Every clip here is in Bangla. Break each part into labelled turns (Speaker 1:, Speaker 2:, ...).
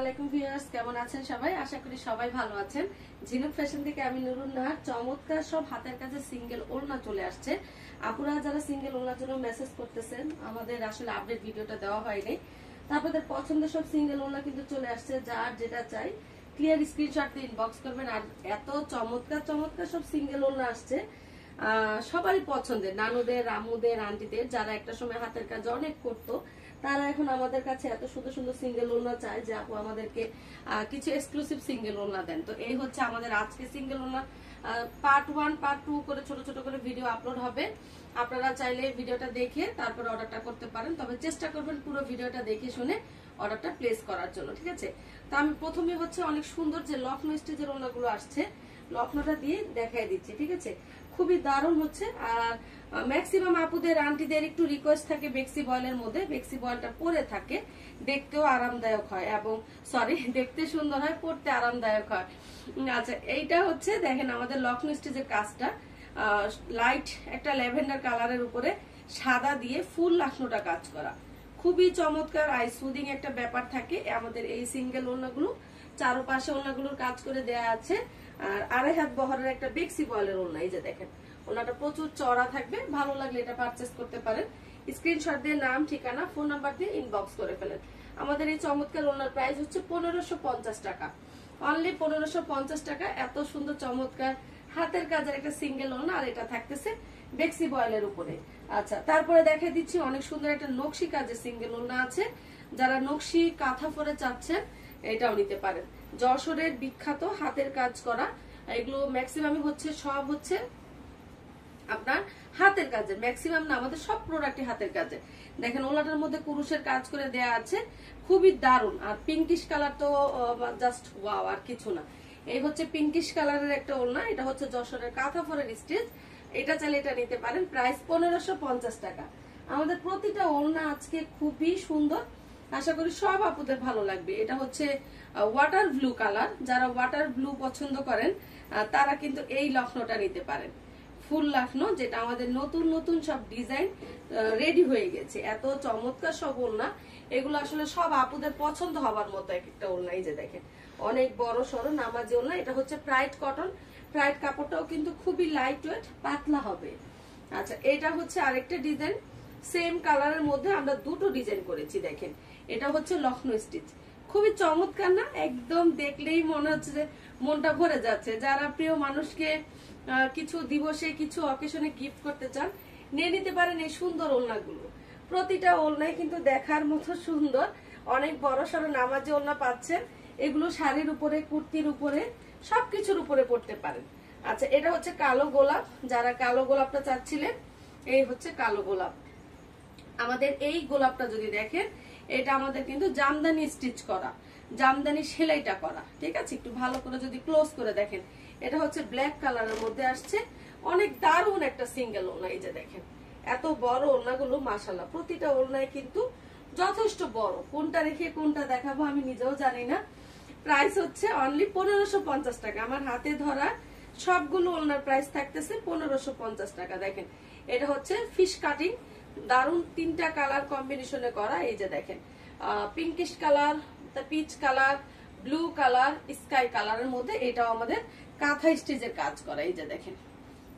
Speaker 1: আলাইকুম ভিউয়ার্স সব সিঙ্গেল কিন্তু চলে আসছে, যার যেটা চাই। ক্লিয়ার স্ক্রিনশট ইনবক্স করবেন। আর এত চমৎকার চমৎকার সব সিঙ্গেল ওড়না আসছে। সবারই পছন্দের, নানুদের, রামুদের, আন্টিদের, যারা একটা সময় হাতের কাজ অনেক করতো। তারা এখন আমাদের কাছে এত সুন্দর সুন্দর সিঙ্গেল ওড়না চায় যে আপু আমাদেরকে কিছু এক্সক্লুসিভ সিঙ্গেল ওনা দেন। তো এই হচ্ছে আমাদের আজকে সিঙ্গেল ওনা পার্ট ওয়ান পার্ট টু করে ছোট ছোট করে ভিডিও আপলোড হবে। আপনারা চাইলে ভিডিওটা দেখে তারপর অর্ডারটা করতে পারেন। তবে চেষ্টা করবেন পুরো ভিডিওটা দেখে শুনে অর্ডারটা প্লেস করার জন্য, ঠিক আছে? তো আমি প্রথমে হচ্ছে অনেক সুন্দর যে লখনৌ স্টেজের ওড়নাগুলো আসছে, লখনৌটা দিয়ে দেখাই দিচ্ছি, ঠিক আছে? খুবই দারুণ হচ্ছে। আর ম্যাক্সিমাম আপুদের আন্টিদের একটু রিকোয়েস্ট থাকে বেক্সি বয়েলের মধ্যে। বেক্সি বয়েলটা পরে থাকে, দেখতেও আরামদায়ক হয় এবং সরি দেখতে সুন্দর হয়, পড়তে আরামদায়ক হয়। আচ্ছা এইটা হচ্ছে, দেখেন আমাদের লখনৌ স্টেজের কাজটা লাইট একটা ল্যাভেন্ডার কালারের উপরে সাদা দিয়ে ফুল লাখনোটা কাজ করা। খুবই চমৎকার আই সুদিং একটা ব্যাপার থাকে। আমাদের এই সিঙ্গেল ওড়নাগুলো, চারোপাশে ওড়নাগুলোর কাজ করে দেয়া আছে। আর আড়াই হাত বহরের একটা বেক্সি বয়েলের ওড়না, এই যে দেখেন ওনাটা প্রচুর চড়া থাকবে, ভালো লাগলে এটা পারচেস করতে পারেন। স্ক্রিনশট দিয়ে নাম, ঠিকানা ফোন নাম্বার দিয়ে ইনবক্স করে ফেলেন। আমাদের এই চমৎকার ওনার প্রাইস হচ্ছে পনেরোশো টাকা। অনলি পনেরোশো টাকা, এত সুন্দর চমৎকার হাতের কাজের একটা সিঙ্গেল ওনা আর এটা থাকতেছে বেক্সি বয়েলের উপরে। আচ্ছা তারপরে দেখা দিচ্ছি অনেক সুন্দর একটা নকশি কাজের সিঙ্গেল ওনা আছে। যারা নকশি, কাঁথা পরে চাচ্ছেন এটাও নিতে পারেন। যশোরের বিখ্যাত হাতের কাজ করা, এগুলো ম্যাক্সিমামই হচ্ছে, সব হচ্ছে আপনার হাতের কাজে ম্যাক্সিমাম না, আমাদের সব প্রোডাক্টই হাতের কাজে দেখেন ওলাটার মধ্যে কুরুষের কাজ করে দেয়া আছে। খুবই দারুণ। আর পিঙ্কিশ কালার তো জাস্ট ওয়াও আর কিছু না। এই হচ্ছে পিঙ্কিশ কালারের একটা ওলনা এটা হচ্ছে যশোরের কাঁথা ফরের স্টেজ এটা চাইলে এটা নিতে পারেন। প্রাইস পনেরোশো টাকা। আমাদের প্রতিটা ওলনা আজকে খুবই সুন্দর। আশা করি সব আপুদের ভালো লাগবে। এটা হচ্ছে ওয়াটার ব্লু কালার যারা ওয়াটার ব্লু পছন্দ করেন তারা কিন্তু এই লখনৌটা নিতে পারেন। ফুল লাখনো যেটা আমাদের নতুন নতুন সব ডিজাইন রেডি হয়ে গেছে। এত চমৎকার সব ওড়না। এগুলো আসলে সব আপুদের পছন্দ হবার মতো এক একটা ওড়না। এই যে দেখেন, অনেক বড় সড়ো নামাজি ওড়না। এটা হচ্ছে প্রাইড কটন প্রাইড কাপড়টাও কিন্তু খুবই লাইট ওয়েট পাতলা হবে। আচ্ছা এটা হচ্ছে আরেকটা ডিজাইন সেম কালারের মধ্যে আমরা দুটো ডিজাইন করেছি, দেখেন। এটা হচ্ছে লখনৌ স্টিচ। খুবই চমৎকার না? একদম দেখলেই মনে হচ্ছে যে মনটা ভরে যাচ্ছে। যারা প্রিয় মানুষকে কিছু দিবসে, কিছু অকেশনে গিফট করতে চান, নিয়ে নিতে পারেন এই সুন্দর ওলনাগুলো। প্রতিটা ওলনাই কিন্তু দেখার মতো সুন্দর। অনেক বড় সড়ো নামাজি ওলনা পাচ্ছেন। এগুলো শাড়ির উপরে, কুর্তির উপরে, সবকিছুর উপরে পড়তে পারেন। আচ্ছা এটা হচ্ছে কালো গোলাপ। যারা কালো গোলাপটা চাচ্ছিলেন, এই হচ্ছে কালো গোলাপ। আমাদের এই গোলাপটা যদি দেখেন, এটা আমাদের কিন্তু জামদানি স্টিচ করা, জামদানি সেলাইটা করা, ঠিক আছে? একটু ভালো করে যদি ক্লোজ করে দেখেন, এটা হচ্ছে ব্ল্যাক কালারের মধ্যে আসছে। অনেক দারুণ একটা সিঙ্গেল ওড়না, এই যে দেখেন, এত বড় ওড়নাগুলো মাসাল্লাহ প্রতিটা ওড়নায় কিন্তু যথেষ্ট বড়। কোনটা রেখে কোনটা দেখাবো আমি নিজেও জানি না। প্রাইস হচ্ছে অনলি পনেরোশো পঞ্চাশ টাকা। আমার হাতে ধরা সবগুলো ওনার প্রাইস থাকতেছে পনেরোশো পঞ্চাশ টাকা। দেখেন, এটা হচ্ছে ফিশ কাটিং দারুণ তিনটা কালার কম্বিনেশনে করা, এই যে দেখেন pinkish colour peach colour blue colour sky কালারের মধ্যে এটাও আমাদের কাঁথা স্টিচের কাজ করা, এই যে দেখেন,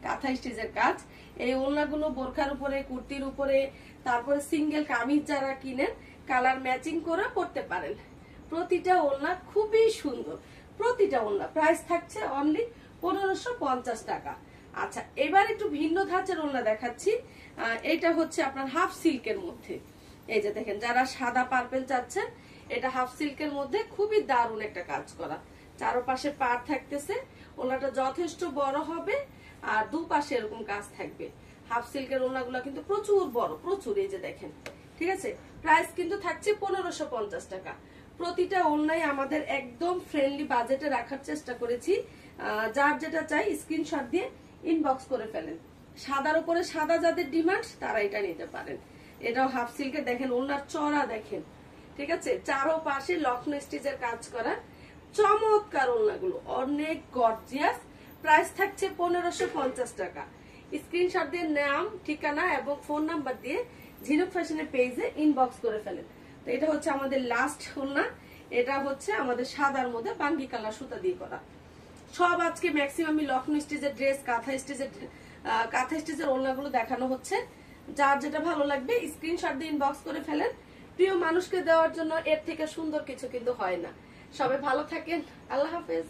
Speaker 1: কাঁথা স্টিচের কাজ। এই ওড়নাগুলো বোরখার উপরে, কুর্তির উপরে, তারপরে সিঙ্গেল কামিজ যারা কিনেন কালার ম্যাচিং করে পড়তে পারেন। প্রতিটা ওড়না খুবই সুন্দর, প্রতিটা ওড়না প্রাইস থাকছে অনলি পনেরোশো টাকা। আচ্ছা এবার একটু ভিন্ন ধাঁচের ওড়না দেখাচ্ছি। এটা হচ্ছে আপনার হাফ সিল্কের মধ্যে। এই যে দেখেন, যারা সাদা পার্পেল চাচ্ছেন, এটা হাফ সিল্কের মধ্যে খুবই দারুণ একটা কাজ করা। চারপাশে পার থাকতেছে, ওনাটা যথেষ্ট বড় হবে, আর দুপাশে এরকম কাজ থাকবে। হাফ সিল্কের ওনাগুলো কিন্তু প্রচুর বড়, প্রচুর, এই যে দেখেন। ঠিক আছে? প্রাইস কিন্তু থাকছে পনেরোশো পঞ্চাশ টাকা। প্রতিটা অন্যায় আমাদের একদম ফ্রেন্ডলি বাজেটে রাখার চেষ্টা করেছি। যার যেটা চাই স্ক্রিনশট দিয়ে ইনবক্স করে ফেলেন। সাদার উপরে সাদা যাদের ডিমান্ড, তারা এটা নিতে পারেন। এটাও হাফ সিল্কে দেখেন, ওনার চড়া দেখেন। ঠিক আছে? চারো পাশে লখনৌ স্টিচের কাজ করা, চমৎকার ওনাগুলো। অনেক গর্জিয়াস প্রাইস থাকছে পনেরোশো পঞ্চাশ টাকা। স্ক্রিনশট দিয়ে নাম, ঠিকানা এবং ফোন নাম্বার দিয়ে ঝিনুক ফ্যাশনের পেজে ইনবক্স করে ফেলেন। তো এটা হচ্ছে আমাদের লাস্ট ওড়না এটা হচ্ছে আমাদের সাদার মধ্যে বাঙ্গি কালার সুতা দিয়ে করা। সব আজকে ম্যাক্সিমাম লখনৌ স্টিচের ড্রেস কাঁথা স্টিচের কাঁথা স্টিচের ওড়নাগুলো দেখানো হচ্ছে। যার যেটা ভালো লাগবে স্ক্রিনশট দিয়ে ইনবক্স করে ফেলেন। প্রিয় মানুষকে দেওয়ার জন্য এর থেকে সুন্দর কিছু কিন্তু হয় না। সবাই ভালো থাকেন। আল্লাহ হাফেজ।